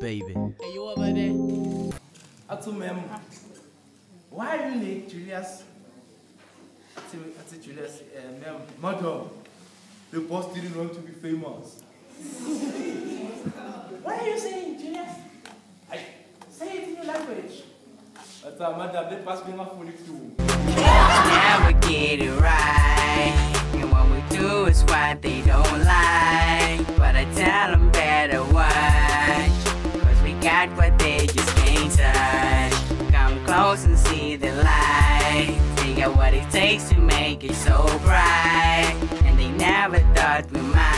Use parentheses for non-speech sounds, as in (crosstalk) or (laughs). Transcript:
baby. Hey, you over there? Atu mem. Why are you late, Julius? Ati Ati Julius, uh, mem, madam. The boss didn't want to be famous. (laughs) what are you saying, Julius? I say it in your language. But uh, madam, they pass me my phone too. Never get it right. And what we do is what they don't Got what they just can't touch. Come close and see the light. Got what it takes to make it so bright. And they never thought we might.